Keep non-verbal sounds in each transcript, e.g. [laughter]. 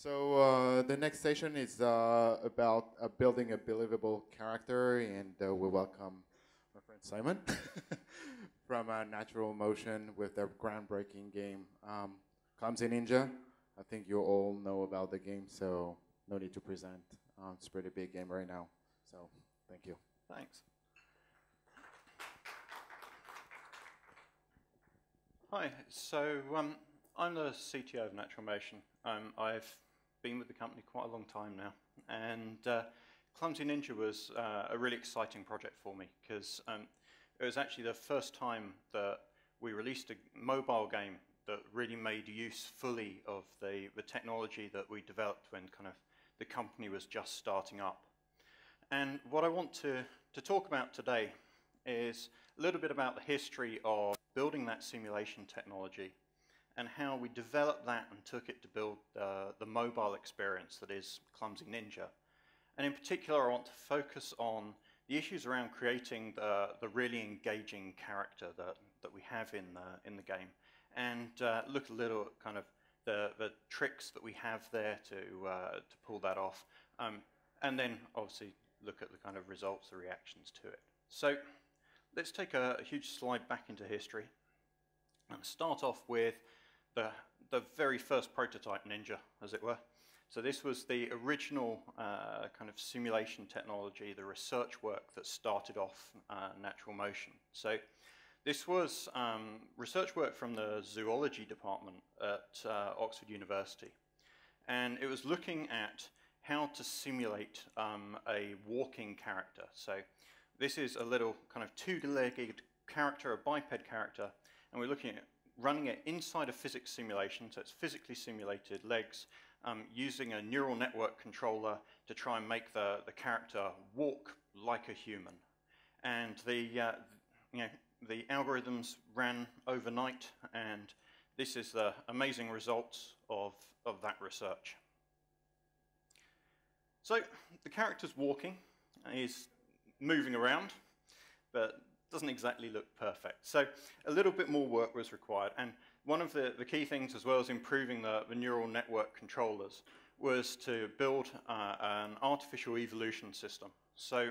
So uh, the next session is uh, about uh, building a believable character, and uh, we welcome my friend Simon [laughs] from uh, Natural Motion with their groundbreaking game, um, Clumsy Ninja. I think you all know about the game, so no need to present. Um, it's a pretty big game right now. So thank you. Thanks. Hi, so um, I'm the CTO of Natural Motion. Um, I've been with the company quite a long time now, and uh, Clumsy Ninja was uh, a really exciting project for me because um, it was actually the first time that we released a mobile game that really made use fully of the, the technology that we developed when kind of the company was just starting up. And what I want to, to talk about today is a little bit about the history of building that simulation technology and how we developed that and took it to build uh, the mobile experience that is Clumsy Ninja. And in particular, I want to focus on the issues around creating the, the really engaging character that, that we have in the, in the game and uh, look a little at kind of the, the tricks that we have there to, uh, to pull that off. Um, and then obviously look at the kind of results, the reactions to it. So let's take a, a huge slide back into history and start off with the, the very first prototype Ninja, as it were. So this was the original uh, kind of simulation technology, the research work that started off uh, natural motion. So this was um, research work from the zoology department at uh, Oxford University. And it was looking at how to simulate um, a walking character. So this is a little kind of two-legged character, a biped character, and we're looking at running it inside a physics simulation, so it's physically simulated legs, um, using a neural network controller to try and make the, the character walk like a human. And the, uh, you know, the algorithms ran overnight, and this is the amazing results of, of that research. So the character's walking, he's moving around, but doesn't exactly look perfect. So a little bit more work was required. And one of the, the key things, as well as improving the, the neural network controllers, was to build uh, an artificial evolution system. So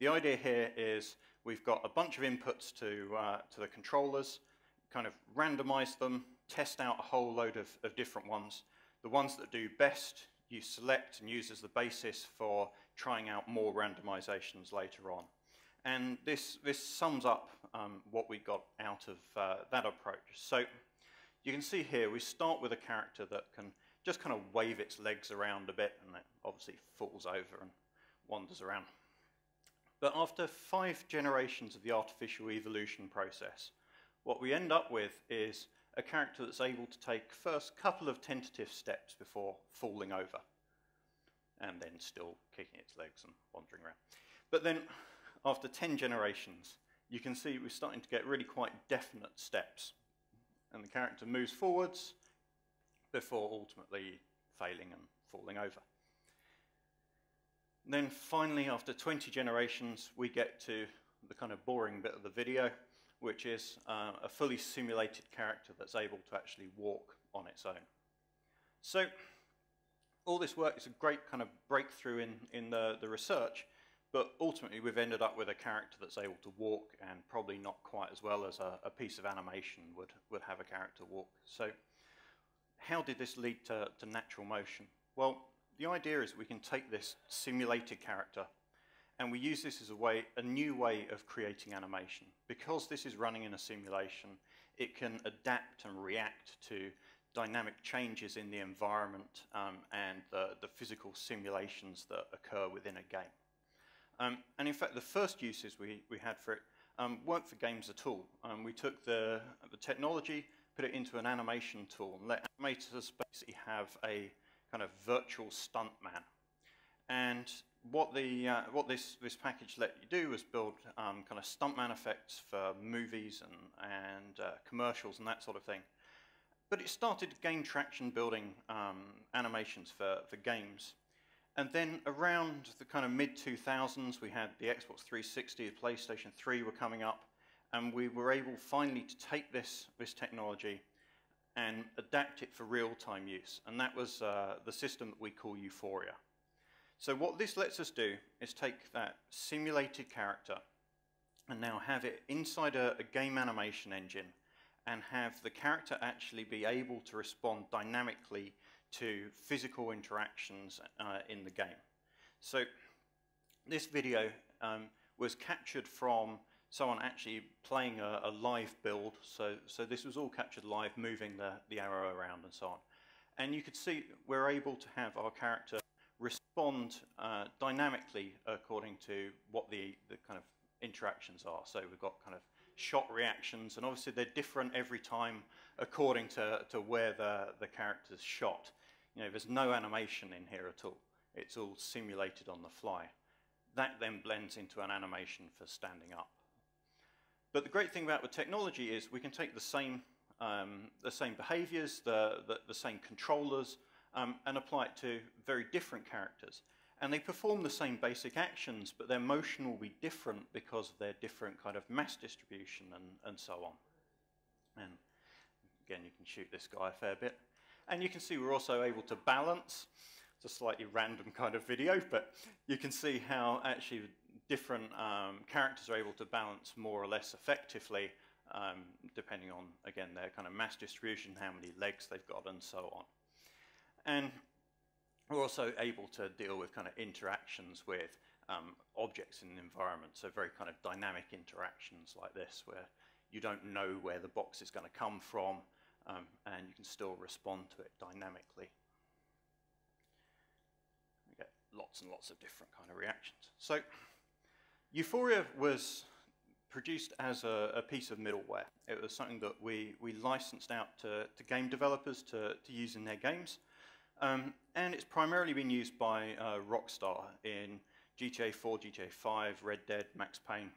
the idea here is we've got a bunch of inputs to, uh, to the controllers, kind of randomize them, test out a whole load of, of different ones. The ones that do best, you select and use as the basis for trying out more randomizations later on. And this, this sums up um, what we got out of uh, that approach. So you can see here, we start with a character that can just kind of wave its legs around a bit, and it obviously falls over and wanders around. But after five generations of the artificial evolution process, what we end up with is a character that's able to take first couple of tentative steps before falling over, and then still kicking its legs and wandering around. But then after 10 generations, you can see we're starting to get really quite definite steps. And the character moves forwards before ultimately failing and falling over. Then finally, after 20 generations, we get to the kind of boring bit of the video, which is uh, a fully simulated character that's able to actually walk on its own. So all this work is a great kind of breakthrough in, in the, the research, but ultimately, we've ended up with a character that's able to walk and probably not quite as well as a, a piece of animation would, would have a character walk. So how did this lead to, to natural motion? Well, the idea is we can take this simulated character and we use this as a way, a new way of creating animation. Because this is running in a simulation, it can adapt and react to dynamic changes in the environment um, and the, the physical simulations that occur within a game. Um, and in fact, the first uses we, we had for it um, weren't for games at all. Um, we took the, the technology, put it into an animation tool, and let animators basically have a kind of virtual stunt man. And what, the, uh, what this, this package let you do was build um, kind of stuntman effects for movies and, and uh, commercials and that sort of thing. But it started to gain traction building um, animations for, for games. And then around the kind of mid 2000s, we had the Xbox 360, the PlayStation 3 were coming up, and we were able finally to take this, this technology and adapt it for real-time use. And that was uh, the system that we call Euphoria. So what this lets us do is take that simulated character and now have it inside a, a game animation engine and have the character actually be able to respond dynamically to physical interactions uh, in the game. So this video um, was captured from someone actually playing a, a, live build. So, so this was all captured live, moving the, the arrow around and so on. And you could see we're able to have our character respond uh, dynamically according to what the, the kind of interactions are. So we've got kind of shot reactions, and obviously they're different every time according to, to where the, the character's shot. You know, there's no animation in here at all. It's all simulated on the fly. That then blends into an animation for standing up. But the great thing about the technology is we can take the same, um, the same behaviors, the, the, the same controllers, um, and apply it to very different characters. And they perform the same basic actions, but their motion will be different because of their different kind of mass distribution and, and so on. And again, you can shoot this guy a fair bit. And you can see we're also able to balance. It's a slightly random kind of video, but you can see how actually different um, characters are able to balance more or less effectively, um, depending on, again, their kind of mass distribution, how many legs they've got, and so on. And we're also able to deal with kind of interactions with um, objects in the environment, so very kind of dynamic interactions like this, where you don't know where the box is going to come from, um, and you can still respond to it dynamically. You get lots and lots of different kind of reactions. So Euphoria was produced as a, a, piece of middleware. It was something that we, we licensed out to, to game developers to, to use in their games. Um, and it's primarily been used by uh, Rockstar in GTA 4, GTA 5, Red Dead, Max Payne,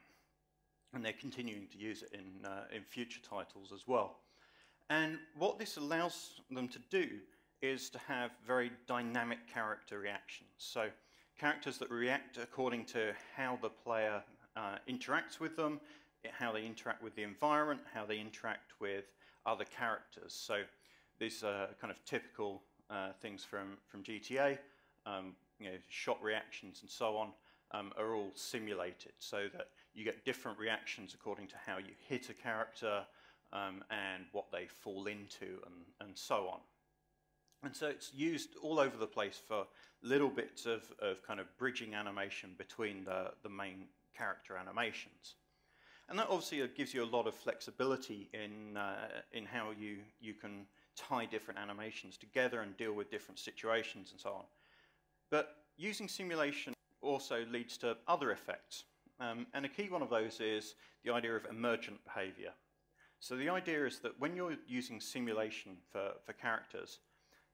and they're continuing to use it in, uh, in future titles as well. And what this allows them to do is to have very dynamic character reactions. So characters that react according to how the player uh, interacts with them, how they interact with the environment, how they interact with other characters. So these are kind of typical uh, things from, from GTA, um, you know, shot reactions and so on, um, are all simulated so that you get different reactions according to how you hit a character um, and what they fall into and, and so on. And so it's used all over the place for little bits of, of kind of bridging animation between the, the main character animations. And that obviously gives you a lot of flexibility in, uh, in how you, you can tie different animations together and deal with different situations and so on. But using simulation also leads to other effects. Um, and a key one of those is the idea of emergent behavior. So the idea is that when you're using simulation for, for characters,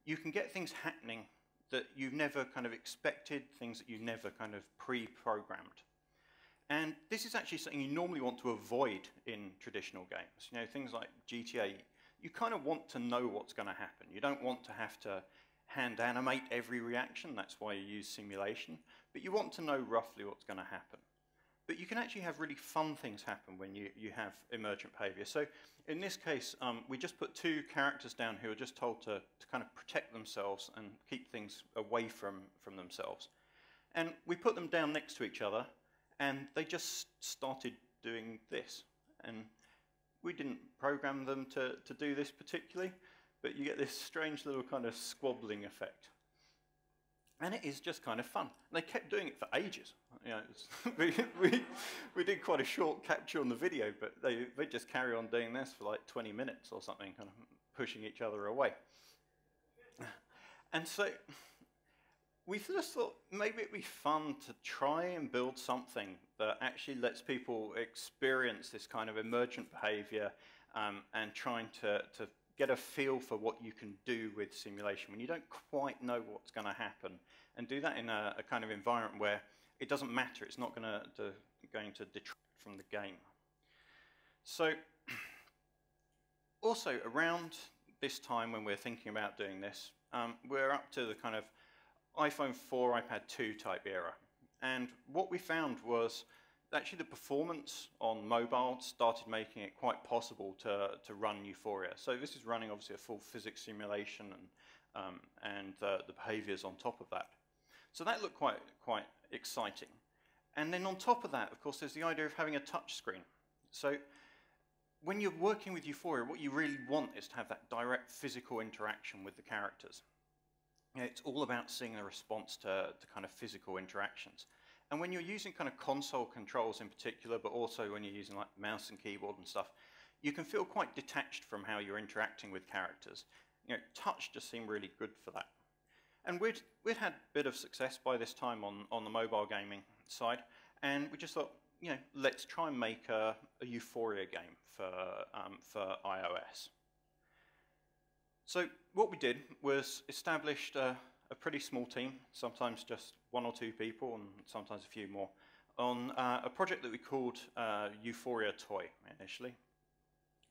you can get things happening that you've never kind of expected, things that you've never kind of pre-programmed. And this is actually something you normally want to avoid in traditional games. You know, things like GTA, you kind of want to know what's going to happen. You don't want to have to hand animate every reaction, that's why you use simulation, but you want to know roughly what's going to happen. But you can actually have really fun things happen when you, you have emergent behavior. So in this case, um, we just put two characters down who are just told to, to kind of protect themselves and keep things away from, from themselves. And we put them down next to each other, and they just started doing this. And we didn't program them to, to do this particularly, but you get this strange little kind of squabbling effect. And it is just kind of fun. And they kept doing it for ages. You know, [laughs] we, we, we did quite a short capture on the video, but they, they just carry on doing this for like 20 minutes or something, kind of pushing each other away. And so we just thought maybe it'd be fun to try and build something that actually lets people experience this kind of emergent behavior um, and trying to, to get a feel for what you can do with simulation when you don't quite know what's going to happen and do that in a, a, kind of environment where it doesn't matter, it's not gonna, to, going to detract from the game. So [clears throat] also around this time when we're thinking about doing this, um, we're up to the kind of iPhone 4, iPad 2 type era. And what we found was actually the performance on mobile started making it quite possible to, to run Euphoria. So this is running obviously a full physics simulation and, um, and uh, the behaviors on top of that. So that looked quite, quite exciting. And then on top of that, of course, there's the idea of having a touch screen. So when you're working with Euphoria, what you really want is to have that direct physical interaction with the characters. You know, it's all about seeing the response to, to kind of physical interactions. And when you're using kind of console controls in particular, but also when you're using like mouse and keyboard and stuff, you can feel quite detached from how you're interacting with characters. You know, touch just seemed really good for that. And we'd, we'd had a bit of success by this time on, on the mobile gaming side, and we just thought, you know, let's try and make a, a Euphoria game for, um, for iOS. So what we did was established a, a, pretty small team, sometimes just one or two people, and sometimes a few more, on uh, a project that we called uh, Euphoria Toy initially.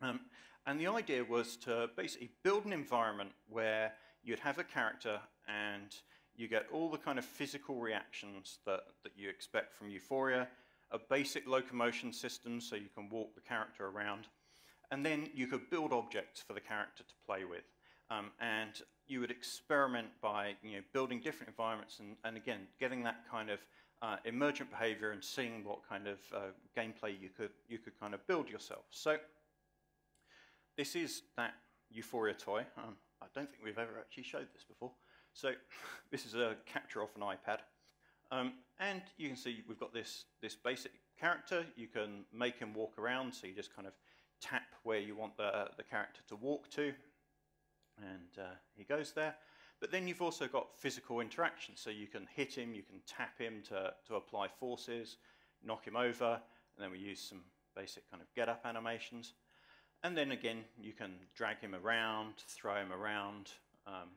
Um, and the idea was to basically build an environment where you'd have a character and you get all the kind of physical reactions that, that you expect from Euphoria, a basic locomotion system so you can walk the character around, and then you could build objects for the character to play with. Um, and you would experiment by you know, building different environments and, and again, getting that kind of uh, emergent behavior and seeing what kind of uh, gameplay you could, you could kind of build yourself. So this is that Euphoria toy. Um, I don't think we've ever actually showed this before. So [laughs] this is a capture off an iPad. Um, and you can see we've got this, this basic character. You can make him walk around, so you just kind of tap where you want the, the character to walk to, and uh, he goes there. But then you've also got physical interaction, so you can hit him, you can tap him to, to apply forces, knock him over, and then we use some basic kind of get-up animations. And then again, you can drag him around, throw him around, um,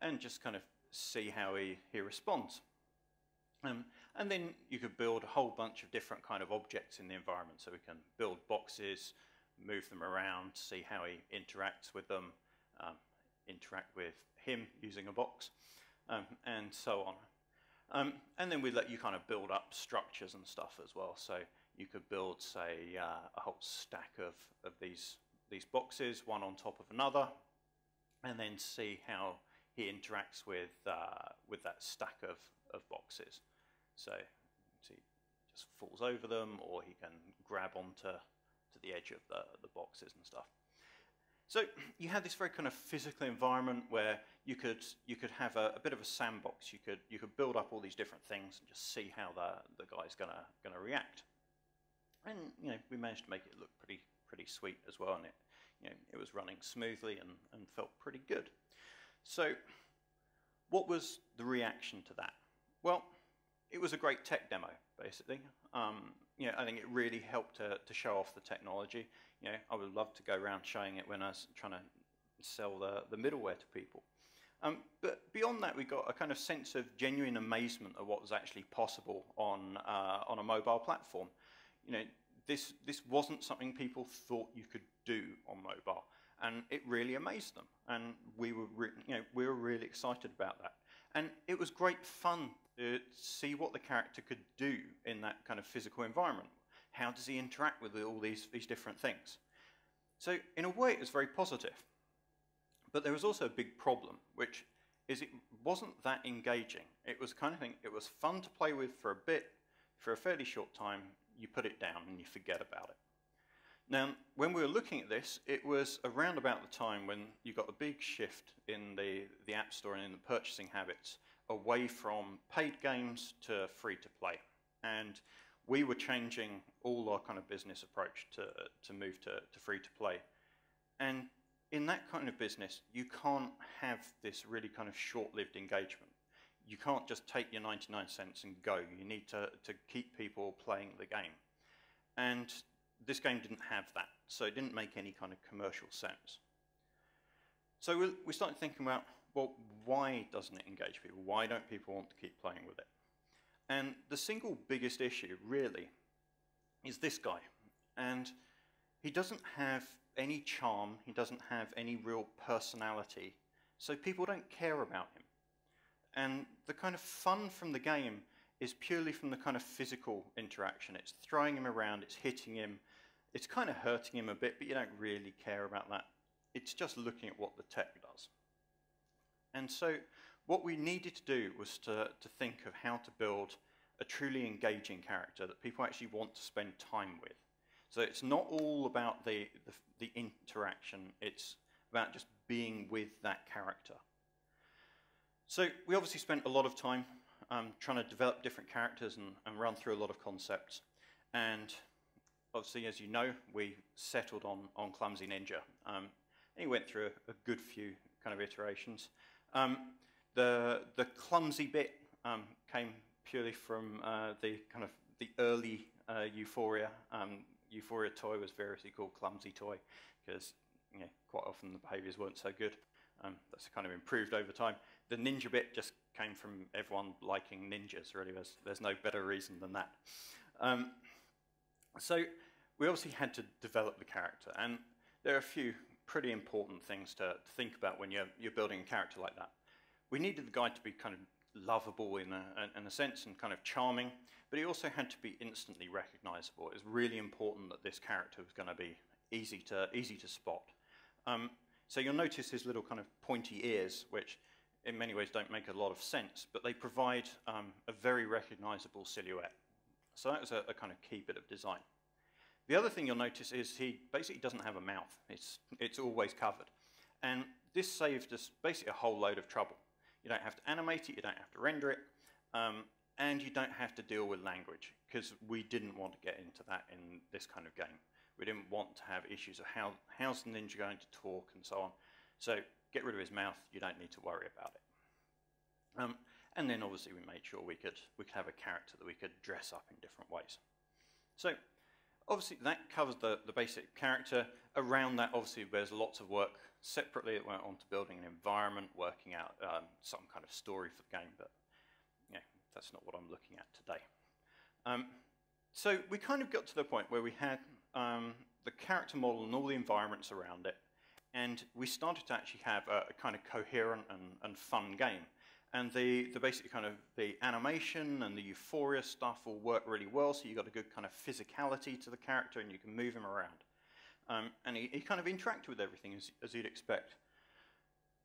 and just kind of see how he, he responds. Um, and then you could build a whole bunch of different kind of objects in the environment. So we can build boxes, move them around, see how he interacts with them, um, interact with him using a box, um, and so on. Um, and then we let you kind of build up structures and stuff as well. So you could build, say, uh, a whole stack of, of these, these boxes, one on top of another, and then see how he interacts with, uh, with that stack of, of boxes. So he just falls over them, or he can grab onto to the edge of the, the boxes and stuff. So you had this very kind of physical environment where you could you could have a, a, bit of a sandbox. You could you could build up all these different things and just see how the the guy's gonna gonna react. And you know we managed to make it look pretty pretty sweet as well, and it you know it was running smoothly and, and felt pretty good. So what was the reaction to that? Well, it was a great tech demo, basically. Um, you know, I think it really helped to, to show off the technology. You know, I would love to go around showing it when I was trying to sell the, the middleware to people. Um, but beyond that, we got a kind of sense of genuine amazement at what was actually possible on, uh, on a mobile platform. You know, this, this wasn't something people thought you could do on mobile, and it really amazed them. And we were, you know, we were really excited about that. And it was great fun to see what the character could do in that kind of physical environment. How does he interact with all these, these different things? So in a way, it was very positive. But there was also a big problem, which is it wasn't that engaging. It was kind of thing, it was fun to play with for a bit, for a fairly short time, you put it down and you forget about it. Now, when we were looking at this, it was around about the time when you got a big shift in the, the App Store and in the purchasing habits away from paid games to free to play. And we were changing all our kind of business approach to, to move to, to free to play. And in that kind of business, you can't have this really kind of short lived engagement. You can't just take your 99 cents and go. You need to, to keep people playing the game. And this game didn't have that, so it didn't make any kind of commercial sense. So we, we started thinking about, well, why doesn't it engage people? Why don't people want to keep playing with it? And the single biggest issue, really, is this guy. And he doesn't have any charm, he doesn't have any real personality, so people don't care about him. And the kind of fun from the game is purely from the kind of physical interaction. It's throwing him around, it's hitting him, it's kind of hurting him a bit, but you don't really care about that. It's just looking at what the tech does. And so what we needed to do was to, to think of how to build a truly engaging character that people actually want to spend time with. So it's not all about the, the, the interaction, it's about just being with that character. So we obviously spent a lot of time um, trying to develop different characters and, and, run through a lot of concepts. And obviously, as you know, we settled on, on Clumsy Ninja. Um, and he went through a, a, good few kind of iterations. Um, the, the clumsy bit um, came purely from uh, the kind of the early uh, Euphoria. Um, Euphoria toy was variously called Clumsy Toy because you know, quite often the behaviours weren't so good. Um, that's kind of improved over time. The ninja bit just came from everyone liking ninjas, really. There's, there's no better reason than that. Um, so we obviously had to develop the character, and there are a few pretty important things to, to think about when you're, you're building a character like that. We needed the guy to be kind of lovable in a, in a sense and kind of charming, but he also had to be instantly recognizable. It was really important that this character was going to be easy to, easy to spot. Um, so you'll notice his little kind of pointy ears, which in many ways don't make a lot of sense, but they provide um, a very recognizable silhouette. So that was a, a, kind of key bit of design. The other thing you'll notice is he basically doesn't have a mouth. It's, it's always covered. And this saved us basically a whole load of trouble. You don't have to animate it, you don't have to render it, um, and you don't have to deal with language, because we didn't want to get into that in this kind of game. We didn't want to have issues of how, how's the ninja going to talk and so on. So get rid of his mouth, you don't need to worry about it. Um, and then obviously we made sure we could, we could have a character that we could dress up in different ways. So obviously that covers the, the basic character. Around that obviously there's lots of work separately it went on to building an environment, working out um, some kind of story for the game, but yeah, that's not what I'm looking at today. Um, so we kind of got to the point where we had um, the character model and all the environments around it, and we started to actually have a, a kind of coherent and, and, fun game. And the, the basic kind of the animation and the euphoria stuff all work really well, so you've got a good kind of physicality to the character and you can move him around. Um, and he, he, kind of interacted with everything as, as you'd expect.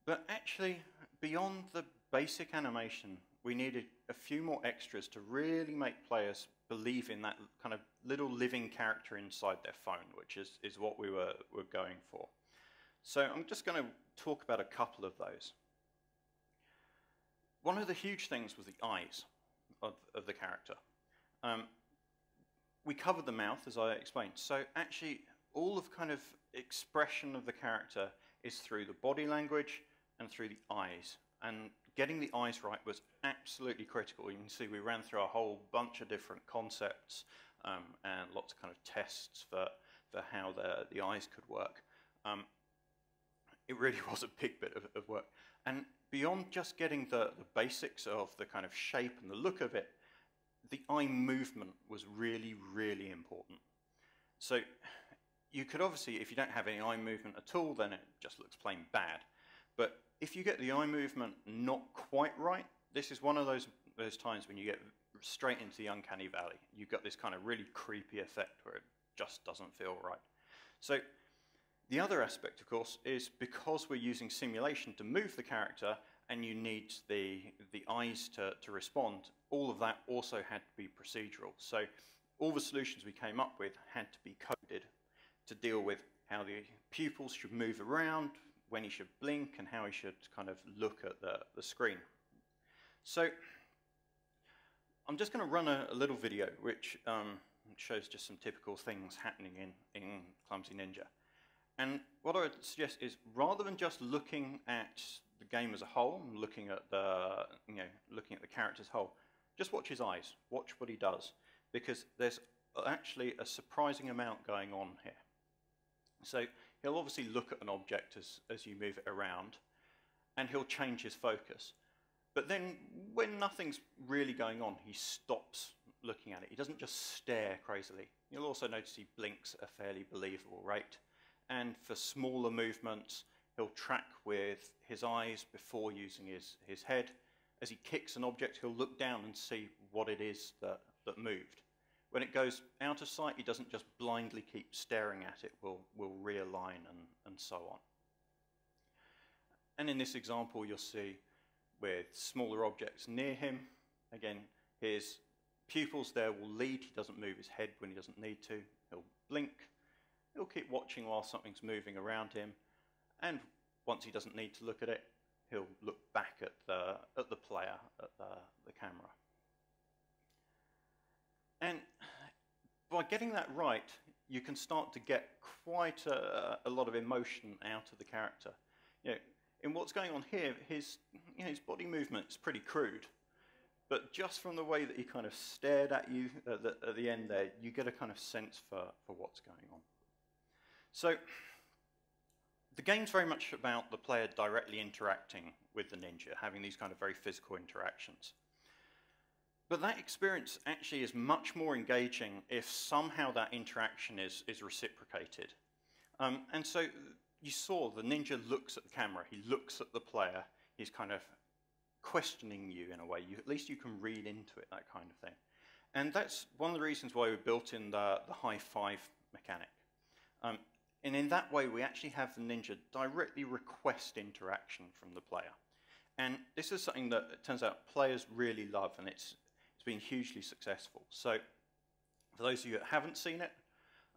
But actually, beyond the basic animation, we needed a few more extras to really make players believe in that kind of little living character inside their phone, which is, is what we were, were going for. So I'm just going to talk about a couple of those. One of the huge things was the eyes of, of the character. Um, we covered the mouth, as I explained. So actually, all of kind of expression of the character is through the body language and through the eyes. And getting the eyes right was absolutely critical. You can see we ran through a whole bunch of different concepts um, and lots of kind of tests for, for how the, the eyes could work. Um, it really [laughs] was a big bit of, of work. And beyond just getting the, the basics of the kind of shape and the look of it, the eye movement was really, really important. So you could obviously, if you don't have any eye movement at all, then it just looks plain bad. But if you get the eye movement not quite right, this is one of those, those times when you get straight into the uncanny valley. You've got this kind of really creepy effect where it just doesn't feel right. So the other aspect, of course, is because we're using simulation to move the character and you need the, the eyes to, to respond, all of that also had to be procedural. So all the solutions we came up with had to be coded to deal with how the pupils should move around, when he should blink, and how he should kind of look at the, the screen. So I'm just going to run a, a, little video which um, shows just some typical things happening in, in Clumsy Ninja. And what I would suggest is rather than just looking at the game as a whole, looking at the, you know, looking at the character as a whole, just watch his eyes, watch what he does, because there's actually a surprising amount going on here. So he'll obviously look at an object as, as you move it around, and he'll change his focus. But then when nothing's really going on, he stops looking at it. He doesn't just stare crazily. You'll also notice he blinks at a fairly believable rate. And for smaller movements, he'll track with his eyes before using his, his head. as he kicks an object, he'll look down and see what it is that, that moved. When it goes out of sight, he doesn't just blindly keep staring at it, will will realign and, and so on. And in this example, you'll see with smaller objects near him, again, his pupils there will lead. He doesn't move his head when he doesn't need to. He'll blink. He'll keep watching while something's moving around him. And once he doesn't need to look at it, he'll look back at the, at the player, at the, the camera. And by getting that right, you can start to get quite a, a lot of emotion out of the character. You know, in what's going on here, his, you know, his body movement is pretty crude. But just from the way that he kind of stared at you at the, at the end there, you get a kind of sense for, for what's going on. So the game's very much about the player directly interacting with the ninja, having these kind of very physical interactions. But that experience actually is much more engaging if somehow that interaction is, is reciprocated. Um, and so you saw the ninja looks at the camera, he looks at the player, he's kind of questioning you in a way. You, at least you can read into it, that kind of thing. And that's one of the reasons why we built in the, the high five mechanic. Um, and in that way, we actually have the ninja directly request interaction from the player. And this is something that it turns out players really love, and it's, it's been hugely successful. So for those of you that haven't seen it,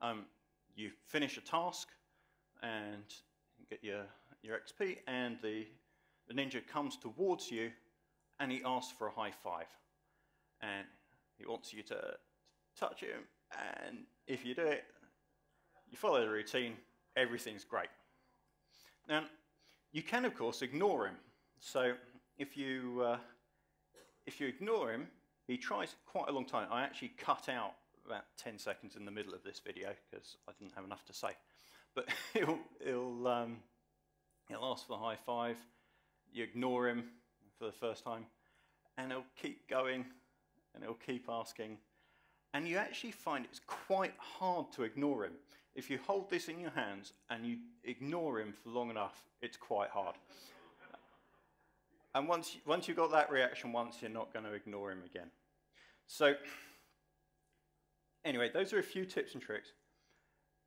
um, you finish a task and get your, your XP, and the, the ninja comes towards you and he asks for a high five. And he wants you to touch him, and if you do it, you follow the routine, everything's great. Now, you can, of course, ignore him. So if you, uh, if you ignore him, he tries quite a long time. I actually cut out about 10 seconds in the middle of this video because I didn't have enough to say. But [laughs] he'll, he'll, um, he'll ask for the high five, you ignore him for the first time, and he'll keep going and he'll keep asking. And you actually find it's quite hard to ignore him. If you hold this in your hands and you ignore him for long enough, it's quite hard. And once, once you've got that reaction once, you're not going to ignore him again. So, anyway, those are a few tips and tricks.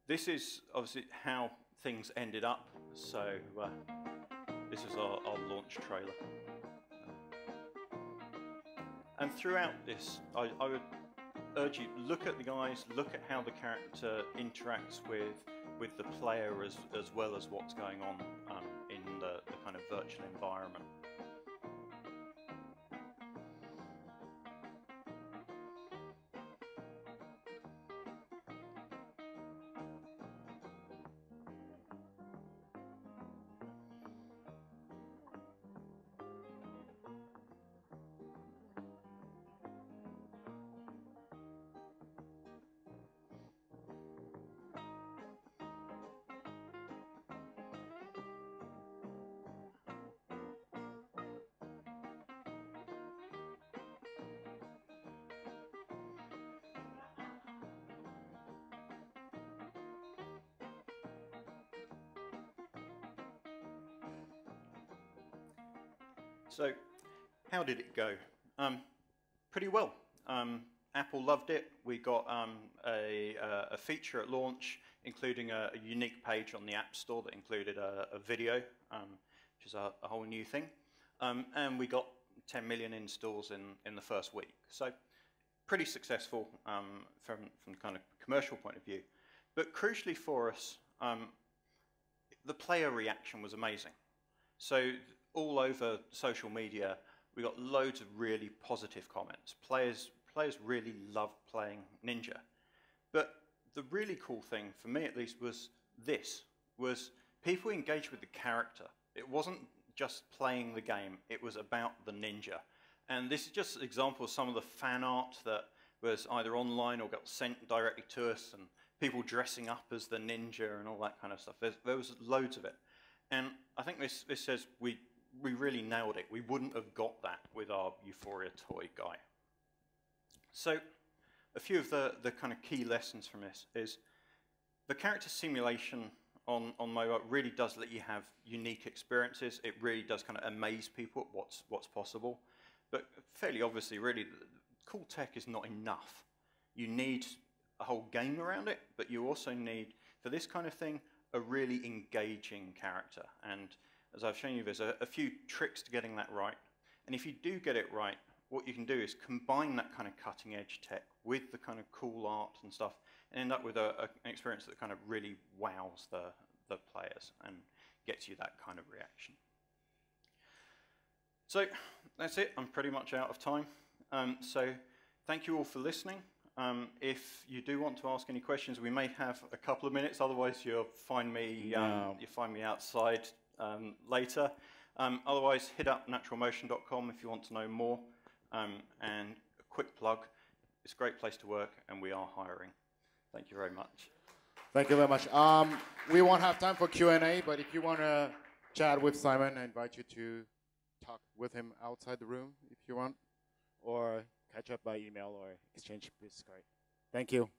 This is obviously how things ended up. So, uh, this is our, our launch trailer. And throughout this, I, I would urge you look at the guys, look at how the character interacts with with the player as as well as what's going on um, in the, the kind of virtual environment. So, how did it go? Um, pretty well. Um, Apple loved it. We got um, a, a, feature at launch, including a, a, unique page on the App Store that included a, a video, um, which is a, whole new thing. Um, and we got 10 million installs in, in the first week. So, pretty successful um, from, from kind of commercial point of view. But crucially for us, the player reaction was amazing. So all over social media, we got loads of really positive comments. Players, players really loved playing Ninja. But the really cool thing, for me at least, was this, was people engaged with the character. It wasn't just playing the game, it was about the ninja. And this is just an example of some of the fan art that was either online or got sent directly to us, and people dressing up as the ninja and all that kind of stuff. There's, there was loads of it. And I think this, this says we we really nailed it. We wouldn't have got that with our Euphoria toy guy. So a few of the, the kind of key lessons from this is the character simulation on, on mobile really does let you have unique experiences. It really does kind of amaze people at what's, what's possible. But fairly obviously, really, cool tech is not enough. You need a whole game around it, but you also need, for this kind of thing, a really engaging character. And as I've shown you, there's a, a few tricks to getting that right. And if you do get it right, what you can do is combine that kind of cutting edge tech with the kind of cool art and stuff and end up with a, a, an experience that kind of really wows the, the players and gets you that kind of reaction. So that's it. I'm pretty much out of time. Um, so thank you all for listening. Um, if you do want to ask any questions, we may have a couple of minutes. Otherwise, you'll find me. Um, No. you find me outside um, later. Um, otherwise, hit up naturalmotion.com if you want to know more. Um, and a quick plug: it's a great place to work, and we are hiring. Thank you very much. Thank you very much. Um, we won't have time for Q&A, but if you want to chat with Simon, I invite you to talk with him outside the room if you want. or catch up by email or exchange Discord. Thank you.